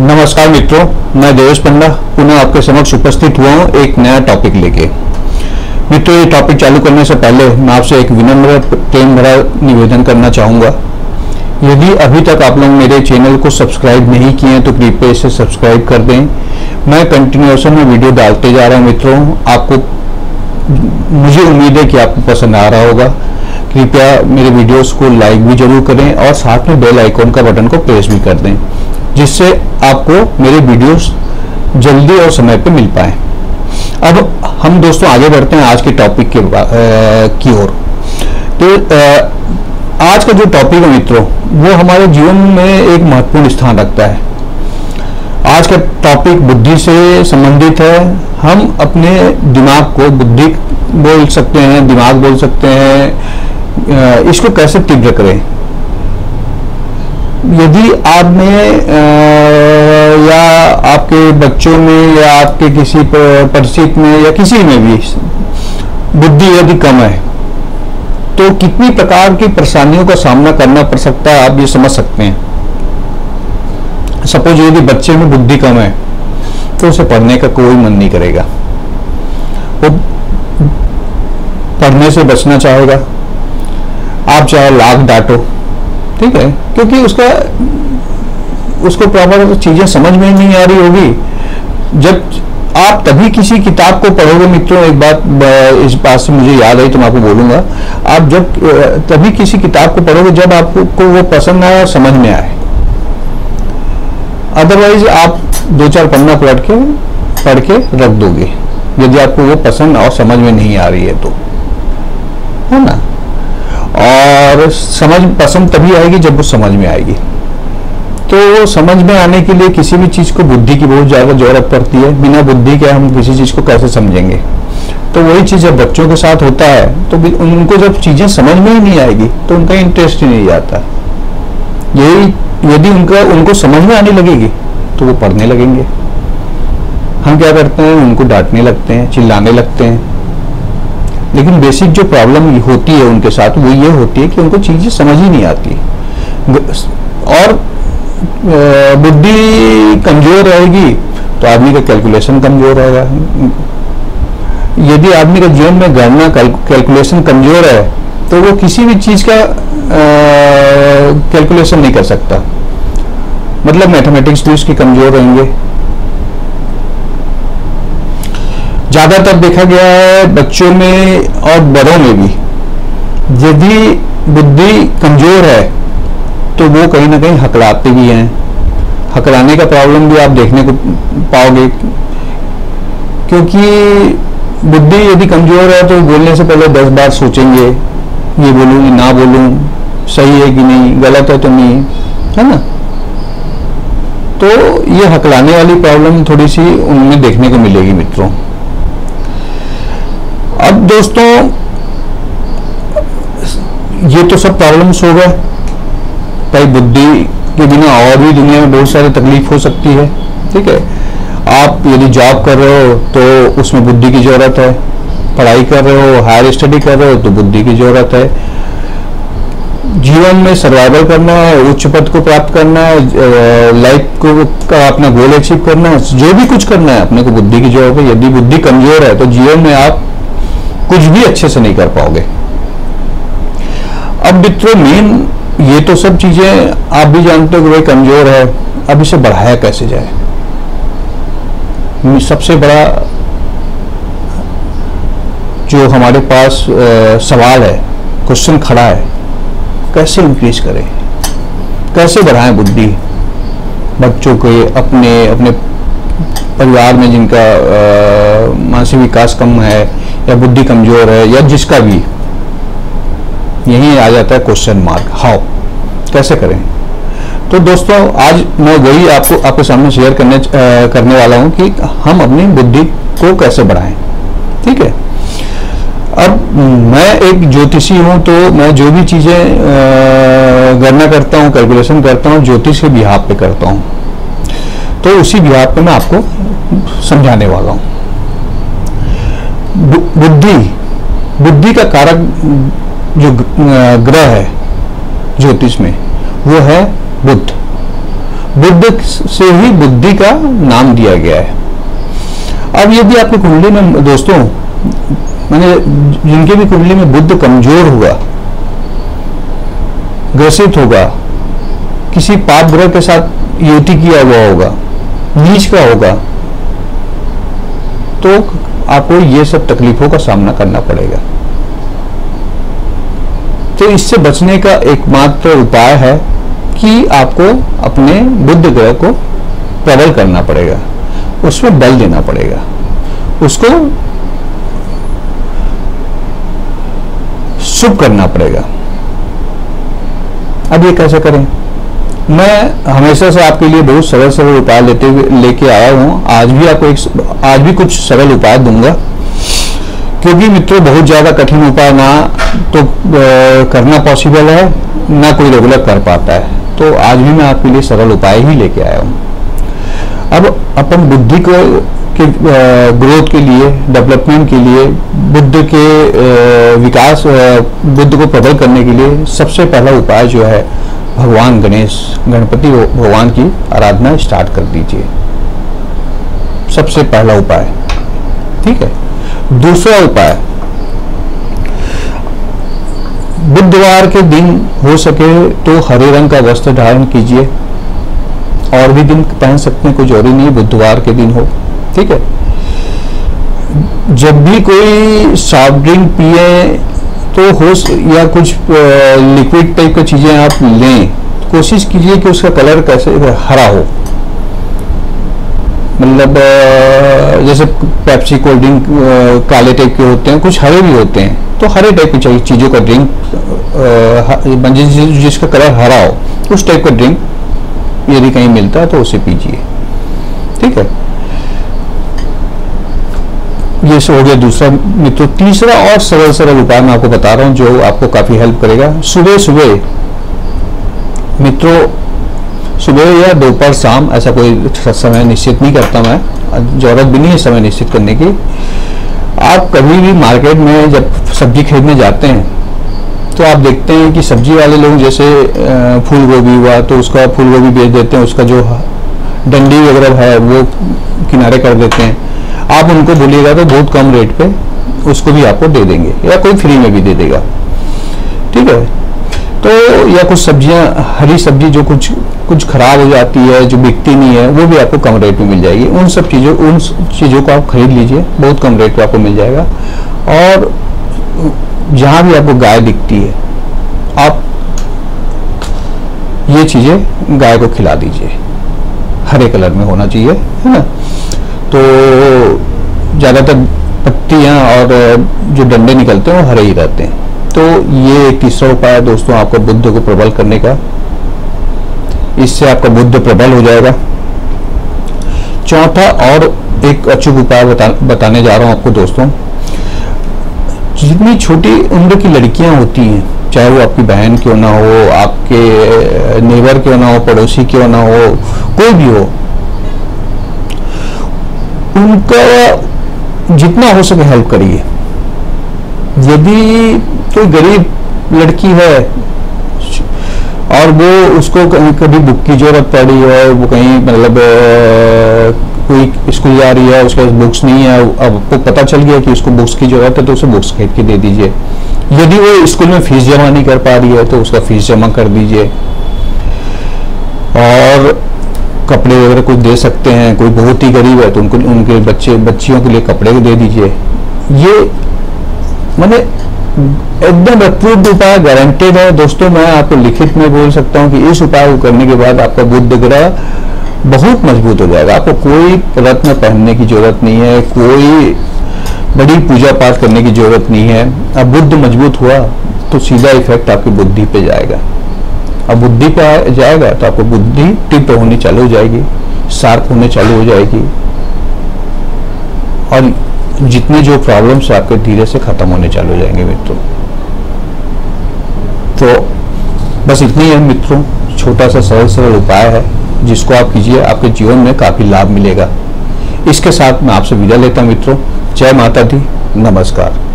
नमस्कार मित्रों, मैं देवेश पंडा, पुनः आपके समक्ष उपस्थित हुआ हूँ एक नया टॉपिक लेके। मित्रों, ये टॉपिक चालू करने से पहले मैं आपसे एक विनम्र प्रेम भरा निवेदन करना चाहूँगा। यदि अभी तक आप लोग मेरे चैनल को सब्सक्राइब नहीं किए हैं तो कृपया इसे सब्सक्राइब कर दें। मैं कंटिन्यूएशन में वीडियो डालते जा रहा हूँ मित्रों। आपको, मुझे उम्मीद है कि आपको पसंद आ रहा होगा। कृपया मेरे वीडियोस को लाइक भी ज़रूर करें और साथ में बेल आइकॉन का बटन को प्रेस भी कर दें, जिससे आपको मेरे वीडियोस जल्दी और समय पे मिल पाए। अब हम दोस्तों आगे बढ़ते हैं आज के टॉपिक के की ओर। तो आज का जो टॉपिक है मित्रों, वो हमारे जीवन में एक महत्वपूर्ण स्थान रखता है। आज का टॉपिक बुद्धि से संबंधित है। हम अपने दिमाग को बुद्धि बोल सकते हैं, दिमाग बोल सकते हैं इसको कैसे तीव्र करें? यदि आप में या आपके बच्चों में, या आपके किसी परिचित में, या किसी में भी बुद्धि यदि कम है तो कितनी प्रकार की परेशानियों का सामना करना पड़ सकता है, आप ये समझ सकते हैं। सपोज़ यदि बच्चे में बुद्धि कम है तो उसे पढ़ने का कोई मन नहीं करेगा। वो पढ़ने से बचना चाहेगा। आप चाहे लाख डांटो, ठीक है? क्योंकि उसका, उसको प्रॉपर चीज़ें समझ में नहीं आ रही होगी। जब आप तभी किसी किताब को पढ़ोगे, मित्रों, एक बात इस बात से मुझे याद आई तो मैं आपको बोलूँगा। आप जब तभी किसी किताब को पढ़ोगे, जब आपको वो पसंद आए और समझ में आए। अदरवाइज़ आप दो चार पन्ना पलट के, पढ़ के रख दोगे। यदि आपको वो पसंद और समझ में नहीं आ रही है तो। है ना? और समझ पसंद तभी आएगी जब वो समझ में आएगी। तो समझ में आने के लिए किसी भी चीज़ को बुद्धि की बहुत ज़्यादा ज़रूरत पड़ती है। बिना बुद्धि के हम किसी चीज़ को कैसे समझेंगे? तो वही चीज़ जब बच्चों के साथ होता है तो उनको जब चीज़ें समझ में ही नहीं आएगी तो उनका इंटरेस्ट ही नहीं जाता यही, यदि उनका, उनको समझ में आने लगेगी तो वो पढ़ने लगेंगे। हम क्या करते हैं? उनको डांटने लगते हैं, चिल्लाने लगते हैं। लेकिन बेसिक जो प्रॉब्लम होती है उनके साथ, वो ये होती है कि उनको चीज़ें समझ ही नहीं आती। और बुद्धि कमज़ोर रहेगी तो आदमी का कैलकुलेशन कमज़ोर रहेगा यदि आदमी का जीवन में गणना कैलकुलेशन कमज़ोर है तो वो किसी भी चीज़ का कैलकुलेशन नहीं कर सकता। मतलब मैथमेटिक्स भी उसकी कमज़ोर रहेंगे। ज़्यादातर देखा गया है बच्चों में और बड़ों में भी। यदि बुद्धि कमज़ोर है तो वो कहीं ना कहीं हकलाते भी हैं। हकलाने का प्रॉब्लम भी आप देखने को पाओगे। क्योंकि बुद्धि यदि कमज़ोर है तो बोलने से पहले दस बार सोचेंगे, ये बोलूँ, ये ना बोलूँ, सही है कि नहीं, गलत है तो नहीं, है ना? तो ये हकलाने वाली प्रॉब्लम थोड़ी सी उनमें देखने को मिलेगी मित्रों। अब दोस्तों, ये तो सब प्रॉब्लम्स हो गए। भाई, बुद्धि के बिना और भी दुनिया में बहुत सारी तकलीफ़ हो सकती है, ठीक है? आप यदि जॉब कर रहे हो तो उसमें बुद्धि की ज़रूरत है। पढ़ाई कर रहे हो हायर स्टडी कर रहे हो तो बुद्धि की ज़रूरत है। जीवन में सर्वाइवल करना है, उच्च पद को प्राप्त करना है लाइफ को, का अपना गोल अचीव करना है, जो भी कुछ करना है, अपने को बुद्धि की ज़रूरत है। यदि बुद्धि कमज़ोर है तो जीवन में आप कुछ भी अच्छे से नहीं कर पाओगे। अब मित्रों मेन ये तो सब चीज़ें आप भी जानते हो कि भाई कमज़ोर है। अब इसे बढ़ाया कैसे जाए? सबसे बड़ा जो हमारे पास सवाल है क्वेश्चन खड़ा है, कैसे इंक्रीज करें? कैसे बढ़ाएँ बुद्धि? बच्चों के अपने अपने परिवार में जिनका मानसिक विकास कम है या बुद्धि कमज़ोर है या जिसका भी यही आ जाता है क्वेश्चन मार्क हाउ कैसे करें? तो दोस्तों आज मैं वही आपको आपके सामने शेयर करने आ, करने वाला हूँ कि हम अपनी बुद्धि को कैसे बढ़ाएँ। ठीक है? अब मैं एक ज्योतिषी हूँ तो मैं जो भी चीज़ें गणना करता हूँ कैलकुलेशन करता हूँ ज्योतिष के बिहार पे करता हूँ। तो उसी बिहार पे मैं आपको समझाने वाला हूँ। बुद्धि बुद्धि का कारक जो ग्रह है, ज्योतिष में, वो है बुद्ध। बुद्ध से ही बुद्धि का नाम दिया गया है। अब यदि आपकी कुंडली में, दोस्तों, मैंने जिनके भी कुंडली में बुद्ध कमज़ोर हुआ, ग्रसित होगा, किसी पाप ग्रह के साथ युति किया हुआ होगा नीच का होगा? तो आपको ये सब तकलीफों का सामना करना पड़ेगा। तो इससे बचने का एकमात्र उपाय है कि आपको अपने बुद्ध ग्रह को प्रबल करना पड़ेगा। उसमें बल देना पड़ेगा। उसको शुभ करना पड़ेगा। अब ये कैसे करें? मैं हमेशा से आपके लिए बहुत सरल सरल उपाय लेते लेके आया हूँ। आज भी आपको एक आज भी कुछ सरल उपाय दूँगा। क्योंकि मित्रों, बहुत ज़्यादा कठिन उपाय ना तो करना पॉसिबल है, ना कोई रेगुलर कर पाता है। तो आज भी मैं आपके लिए सरल उपाय ही लेके आया हूँ। अब अपन बुद्धि को के ग्रोथ के लिए डेवलपमेंट के लिए, बुद्ध के विकास बुद्ध को प्रबल करने के लिए सबसे पहला उपाय जो है भगवान गणेश, गणपति भगवान की आराधना स्टार्ट कर दीजिए। सबसे पहला उपाय, ठीक है? दूसरा उपाय, बुधवार के दिन हो सके तो हरे रंग का वस्त्र धारण कीजिए। और भी दिन पहन सकते हैं, कोई ज़रूरी नहीं बुधवार के दिन हो, ठीक है? जब भी कोई सॉफ्ट ड्रिंक पिए तो हो या कुछ लिक्विड टाइप की चीज़ें आप लें, कोशिश कीजिए कि उसका कलर कैसे हरा हो। मतलब जैसे पेप्सी कोल्ड ड्रिंक काले टाइप के होते हैं, कुछ हरे भी होते हैं तो हरे टाइप की चाहिए चीज़ों का ड्रिंक जिसका कलर हरा हो, उस टाइप का ड्रिंक यदि कहीं मिलता है तो उसे पीजिए। ठीक है? ये हो गया दूसरा मित्रों तीसरा और सरल सरल उपाय मैं आपको बता रहा हूँ जो आपको काफ़ी हेल्प करेगा। सुबह सुबह, मित्रों, सुबह या दोपहर शाम, ऐसा कोई समय निश्चित नहीं करता मैं। ज़रूरत भी नहीं है समय निश्चित करने की। आप कभी भी मार्केट में जब सब्ज़ी खरीदने जाते हैं तो आप देखते हैं कि सब्ज़ी वाले लोग जैसे फूल गोभी हुआ तो उसका फूल गोभी बेच देते हैं, उसका जो डंडी वगैरह है, वो किनारे कर देते हैं। आप उनको बोलिएगा तो बहुत कम रेट पे उसको भी आपको दे देंगे, या कोई फ्री में भी दे देगा। ठीक है? तो या कुछ सब्ज़ियाँ, हरी सब्ज़ी जो कुछ कुछ खराब हो जाती है, जो बिकती नहीं है, वो भी आपको कम रेट में मिल जाएगी। उन सब चीज़ों, उन चीज़ों को आप खरीद लीजिए, बहुत कम रेट पे आपको मिल जाएगा। और जहाँ भी आपको गाय दिखती है, आप ये चीज़ें गाय को खिला दीजिए। हरे कलर में होना चाहिए, है ना? तो ज़्यादातर पत्तियाँ और जो डंडे निकलते हैं वो हरे ही रहते हैं। तो ये तीसरा उपाय है दोस्तों आपको बुद्ध को प्रबल करने का। इससे आपका बुद्ध प्रबल हो जाएगा। चौथा और एक अचूक उपाय बता, बताने जा रहा हूँ आपको दोस्तों। जितनी छोटी उम्र की लड़कियाँ होती हैं चाहे वो आपकी बहन क्यों ना हो आपके नेबर क्यों ना हो पड़ोसी क्यों ना हो कोई भी हो उनका जितना हो सके हेल्प करिए। यदि कोई गरीब लड़की है, और वो उसको कभी बुक की ज़रूरत पड़ी है, वो कहीं मतलब कोई स्कूल जा रही है, उसके पास बुक्स नहीं है, अब आपको पता चल गया कि उसको बुक्स की ज़रूरत है तो उसे बुक्स खरीद के दे दीजिए। यदि वो स्कूल में फ़ीस जमा नहीं कर पा रही है तो उसका फ़ीस जमा कर दीजिए। और कपड़े वगैरह कुछ दे सकते हैं, कोई बहुत ही गरीब है तो उनको, उनके बच्चे, बच्चियों के लिए कपड़े दे दीजिए। ये मैंने एकदम अप्रूव्ड उपाय गारंटेड है। दोस्तों, मैं आपको लिखित में बोल सकता हूँ कि इस उपाय को करने के बाद आपका बुद्ध ग्रह बहुत मज़बूत हो जाएगा। आपको कोई रत्न पहनने की ज़रूरत नहीं है, कोई बड़ी पूजा पाठ करने की ज़रूरत नहीं है। अब बुद्ध मज़बूत हुआ तो सीधा इफ़ेक्ट आपकी बुद्धि पे जाएगा। अब बुद्धि पे जाएगा तो आपको बुद्धि टिप होनी चालू हो जाएगी शार्प होने चालू हो जाएगी। और जितने जो प्रॉब्लम्स आपके धीरे से खत्म होने चालू हो जाएँगे मित्रों। तो बस इतनी है मित्रों, छोटा सा सरल सरल उपाय है, जिसको आप कीजिए, आपके जीवन में काफ़ी लाभ मिलेगा। इसके साथ मैं आपसे विदा लेता हूँ मित्रों। जय माता दी, नमस्कार।